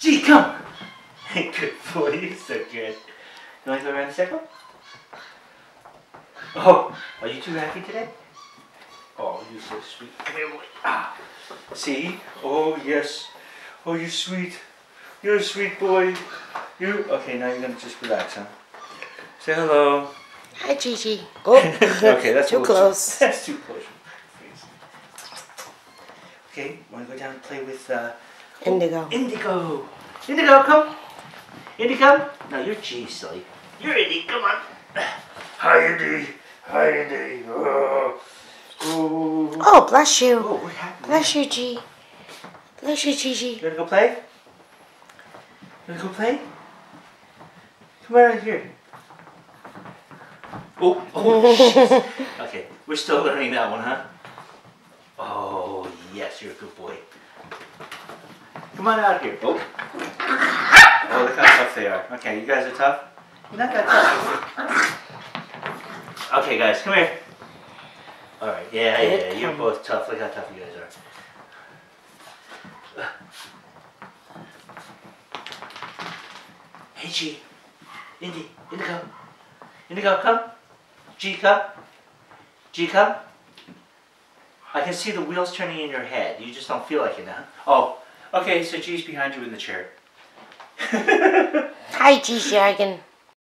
G, come. good boy, you're so good. You want to go around the circle? Oh, are you too happy today? Oh, you're so sweet. Come here, boy. Ah. See? Oh, yes. Oh, you're sweet. You're a sweet boy. You. Okay, now you're going to just relax, huh? Say hello. Hi, Gigi. Oh, okay, that's too close. that's too close. Okay, want to go down and play with uh, Indigo. Indigo. Indigo, come. Indigo. No, you're G, silly. You're Indy. Come on. Hi, Indy. Hi, Indy. Oh. Oh. Oh, bless you. Oh, what happened? Bless you, G. Bless you, Gigi. You wanna go play? You wanna go play? Come on right here. Oh, oh. Okay, we're still learning that one, huh? Oh, yes, you're a good boy. Come on out of here. Oh. Oh, look how tough they are. Okay, you guys are tough? You're not that tough. Okay, guys, come here. Alright, yeah, yeah, yeah, you're both tough. Look how tough you guys are. Hey, G. Indy, Indigo. Indigo, come. G, come. G, come. I can see the wheels turning in your head. You just don't feel like it now. Oh, okay, so G's behind you in the chair. Hi. I can.